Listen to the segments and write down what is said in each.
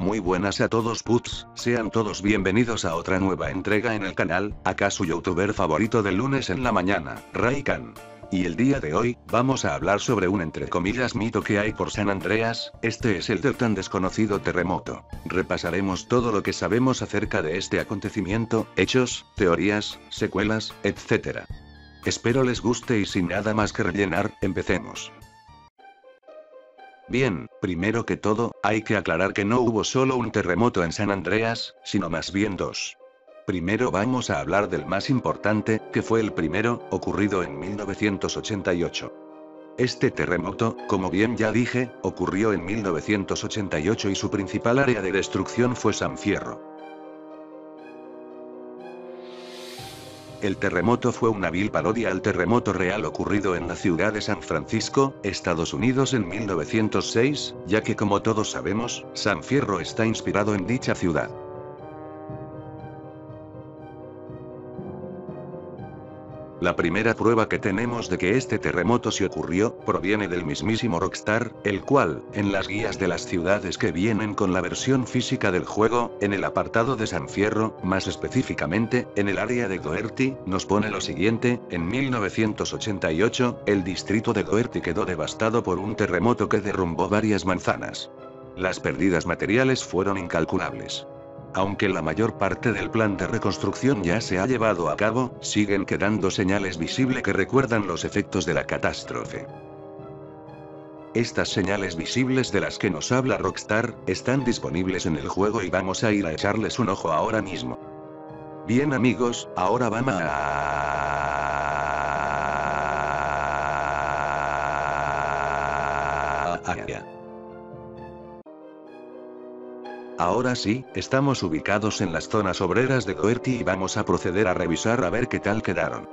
Muy buenas a todos puts, sean todos bienvenidos a otra nueva entrega en el canal, acá su youtuber favorito del lunes en la mañana, Raikan. Y el día de hoy, vamos a hablar sobre un entre comillas mito que hay por San Andreas, este es el del tan desconocido terremoto. Repasaremos todo lo que sabemos acerca de este acontecimiento, hechos, teorías, secuelas, etc. Espero les guste y sin nada más que rellenar, empecemos. Bien, primero que todo, hay que aclarar que no hubo solo un terremoto en San Andreas, sino más bien dos. Primero vamos a hablar del más importante, que fue el primero, ocurrido en 1988. Este terremoto, como bien ya dije, ocurrió en 1988 y su principal área de destrucción fue San Fierro. El terremoto fue una vil parodia al terremoto real ocurrido en la ciudad de San Francisco, Estados Unidos en 1906, ya que como todos sabemos, San Fierro está inspirado en dicha ciudad. La primera prueba que tenemos de que este terremoto se ocurrió, proviene del mismísimo Rockstar, el cual, en las guías de las ciudades que vienen con la versión física del juego, en el apartado de San Fierro, más específicamente, en el área de Doherty, nos pone lo siguiente, en 1988, el distrito de Doherty quedó devastado por un terremoto que derrumbó varias manzanas. Las pérdidas materiales fueron incalculables. Aunque la mayor parte del plan de reconstrucción ya se ha llevado a cabo, siguen quedando señales visibles que recuerdan los efectos de la catástrofe. Estas señales visibles de las que nos habla Rockstar, están disponibles en el juego y vamos a ir a echarles un ojo ahora mismo. Bien amigos, ahora vamos a... Ahora sí, estamos ubicados en las zonas obreras de Coerty y vamos a proceder a revisar a ver qué tal quedaron.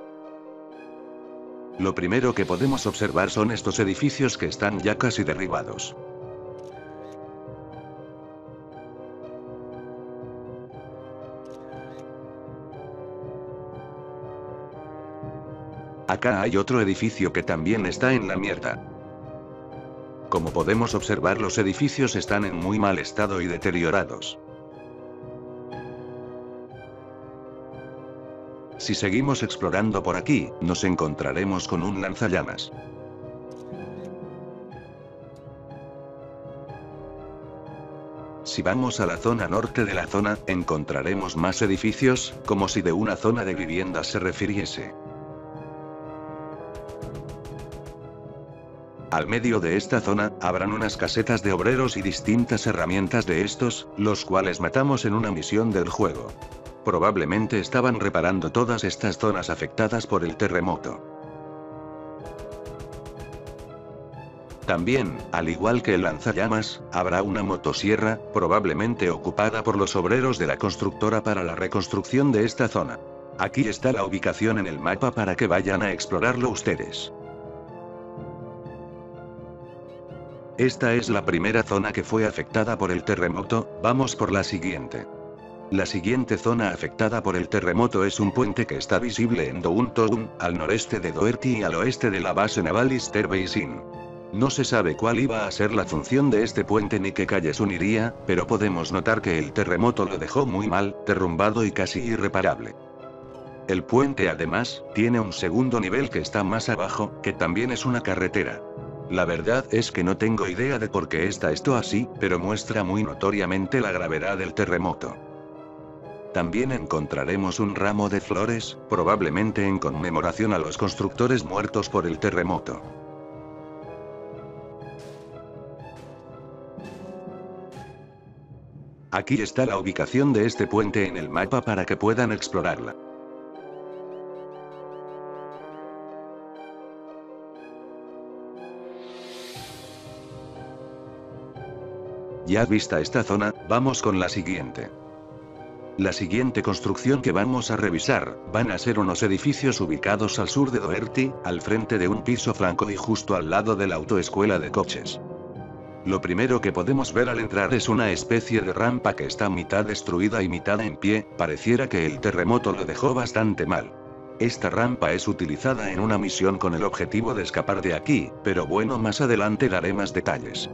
Lo primero que podemos observar son estos edificios que están ya casi derribados. Acá hay otro edificio que también está en la mierda. Como podemos observar los edificios están en muy mal estado y deteriorados. Si seguimos explorando por aquí, nos encontraremos con un lanzallamas. Si vamos a la zona norte de la zona, encontraremos más edificios, como si de una zona de viviendas se refiriese. Al medio de esta zona, habrán unas casetas de obreros y distintas herramientas de estos, los cuales matamos en una misión del juego. Probablemente estaban reparando todas estas zonas afectadas por el terremoto. También, al igual que el lanzallamas, habrá una motosierra, probablemente ocupada por los obreros de la constructora para la reconstrucción de esta zona. Aquí está la ubicación en el mapa para que vayan a explorarlo ustedes. Esta es la primera zona que fue afectada por el terremoto, vamos por la siguiente. La siguiente zona afectada por el terremoto es un puente que está visible en Downtown, al noreste de Doherty y al oeste de la base naval Easter Basin. No se sabe cuál iba a ser la función de este puente ni qué calles uniría, pero podemos notar que el terremoto lo dejó muy mal, derrumbado y casi irreparable. El puente además, tiene un segundo nivel que está más abajo, que también es una carretera. La verdad es que no tengo idea de por qué está esto así, pero muestra muy notoriamente la gravedad del terremoto. También encontraremos un ramo de flores, probablemente en conmemoración a los constructores muertos por el terremoto. Aquí está la ubicación de este puente en el mapa para que puedan explorarla. Ya vista esta zona, vamos con la siguiente. La siguiente construcción que vamos a revisar, van a ser unos edificios ubicados al sur de Doherty, al frente de un piso franco y justo al lado de la autoescuela de coches. Lo primero que podemos ver al entrar es una especie de rampa que está mitad destruida y mitad en pie, pareciera que el terremoto lo dejó bastante mal. Esta rampa es utilizada en una misión con el objetivo de escapar de aquí, pero bueno más adelante daré más detalles.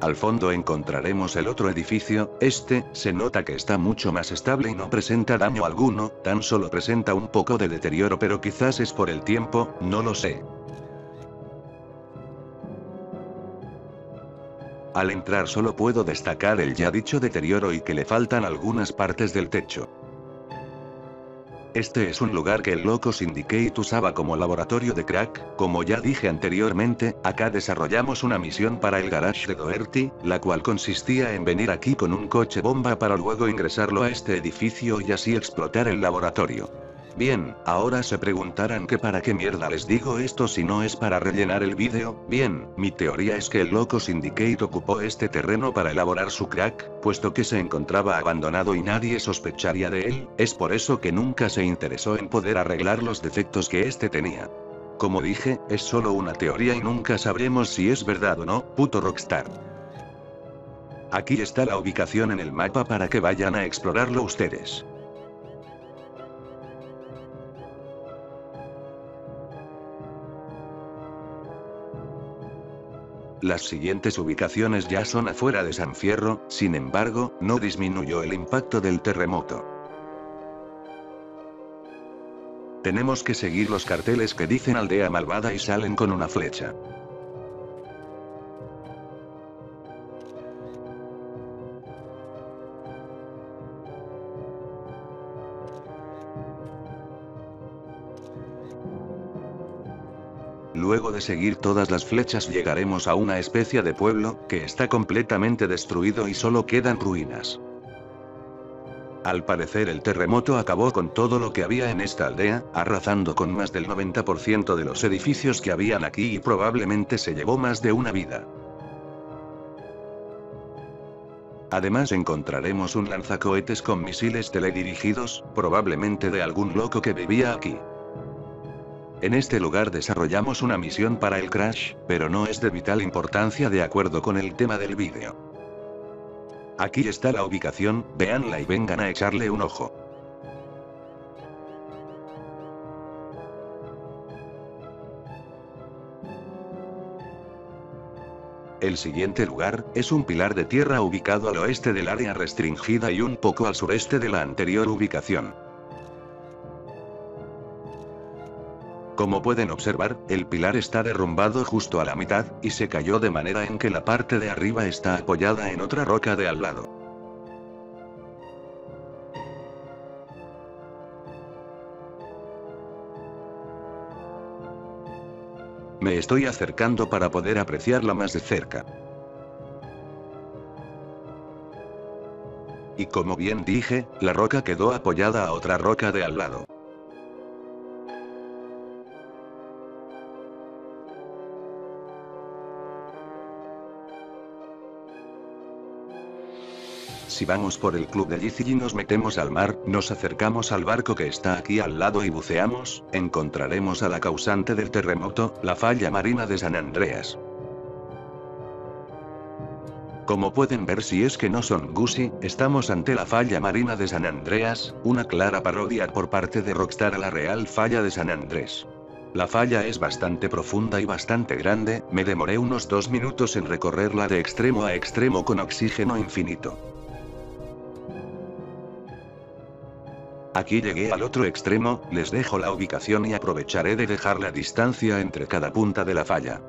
Al fondo encontraremos el otro edificio, este, se nota que está mucho más estable y no presenta daño alguno, tan solo presenta un poco de deterioro pero quizás es por el tiempo, no lo sé. Al entrar solo puedo destacar el ya dicho deterioro y que le faltan algunas partes del techo. Este es un lugar que el loco Syndicate usaba como laboratorio de crack, como ya dije anteriormente, acá desarrollamos una misión para el garage de Doherty, la cual consistía en venir aquí con un coche bomba para luego ingresarlo a este edificio y así explotar el laboratorio. Bien, ahora se preguntarán que para qué mierda les digo esto si no es para rellenar el vídeo, bien, mi teoría es que el loco Syndicate ocupó este terreno para elaborar su crack, puesto que se encontraba abandonado y nadie sospecharía de él, es por eso que nunca se interesó en poder arreglar los defectos que este tenía. Como dije, es solo una teoría y nunca sabremos si es verdad o no, puto Rockstar. Aquí está la ubicación en el mapa para que vayan a explorarlo ustedes. Las siguientes ubicaciones ya son afuera de San Fierro, sin embargo, no disminuyó el impacto del terremoto. Tenemos que seguir los carteles que dicen aldea malvada y salen con una flecha. Luego de seguir todas las flechas llegaremos a una especie de pueblo, que está completamente destruido y solo quedan ruinas. Al parecer el terremoto acabó con todo lo que había en esta aldea, arrasando con más del 90% de los edificios que habían aquí y probablemente se llevó más de una vida. Además encontraremos un lanzacohetes con misiles teledirigidos, probablemente de algún loco que vivía aquí. En este lugar desarrollamos una misión para el Crash, pero no es de vital importancia de acuerdo con el tema del vídeo. Aquí está la ubicación, véanla y vengan a echarle un ojo. El siguiente lugar, es un pilar de tierra ubicado al oeste del área restringida y un poco al sureste de la anterior ubicación. Como pueden observar, el pilar está derrumbado justo a la mitad, y se cayó de manera en que la parte de arriba está apoyada en otra roca de al lado. Me estoy acercando para poder apreciarla más de cerca. Y como bien dije, la roca quedó apoyada a otra roca de al lado. Si vamos por el club de Lizzie y nos metemos al mar, nos acercamos al barco que está aquí al lado y buceamos, encontraremos a la causante del terremoto, la falla marina de San Andreas. Como pueden ver si es que no son Gusy, estamos ante la falla marina de San Andreas, una clara parodia por parte de Rockstar a la real falla de San Andrés. La falla es bastante profunda y bastante grande, me demoré unos dos minutos en recorrerla de extremo a extremo con oxígeno infinito. Aquí llegué al otro extremo, les dejo la ubicación y aprovecharé de dejar la distancia entre cada punta de la falla.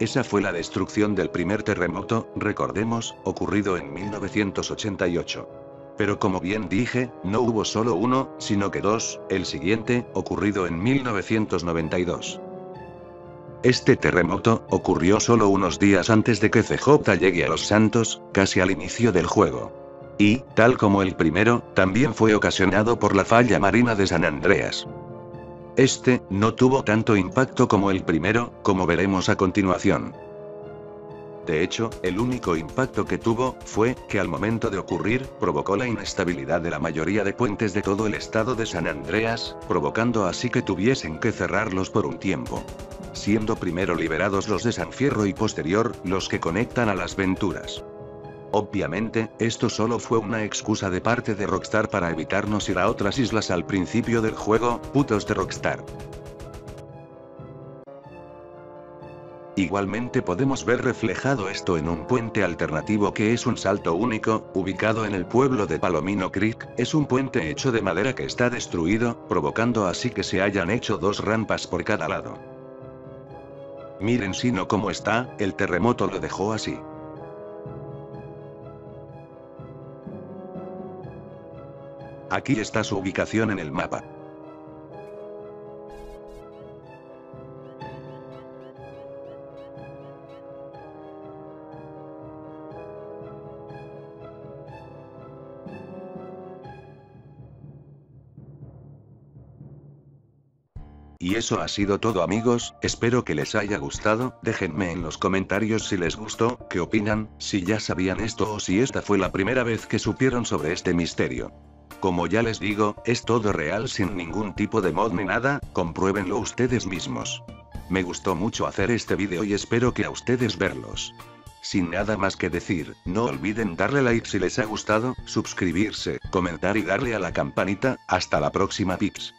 Esa fue la destrucción del primer terremoto, recordemos, ocurrido en 1988. Pero como bien dije, no hubo solo uno, sino que dos, el siguiente, ocurrido en 1992. Este terremoto, ocurrió solo unos días antes de que CJ llegue a Los Santos, casi al inicio del juego. Y, tal como el primero, también fue ocasionado por la falla marina de San Andreas. Este, no tuvo tanto impacto como el primero, como veremos a continuación. De hecho, el único impacto que tuvo, fue, que al momento de ocurrir, provocó la inestabilidad de la mayoría de puentes de todo el estado de San Andreas, provocando así que tuviesen que cerrarlos por un tiempo. Siendo primero liberados los de San Fierro y posterior, los que conectan a las Venturas. Obviamente, esto solo fue una excusa de parte de Rockstar para evitarnos ir a otras islas al principio del juego, putos de Rockstar. Igualmente podemos ver reflejado esto en un puente alternativo que es un salto único, ubicado en el pueblo de Palomino Creek, es un puente hecho de madera que está destruido, provocando así que se hayan hecho dos rampas por cada lado. Miren si no cómo está, el terremoto lo dejó así. Aquí está su ubicación en el mapa. Y eso ha sido todo amigos, espero que les haya gustado, déjenme en los comentarios si les gustó, qué opinan, si ya sabían esto o si esta fue la primera vez que supieron sobre este misterio. Como ya les digo, es todo real sin ningún tipo de mod ni nada, compruébenlo ustedes mismos. Me gustó mucho hacer este vídeo y espero que a ustedes verlos. Sin nada más que decir, no olviden darle like si les ha gustado, suscribirse, comentar y darle a la campanita, hasta la próxima pips.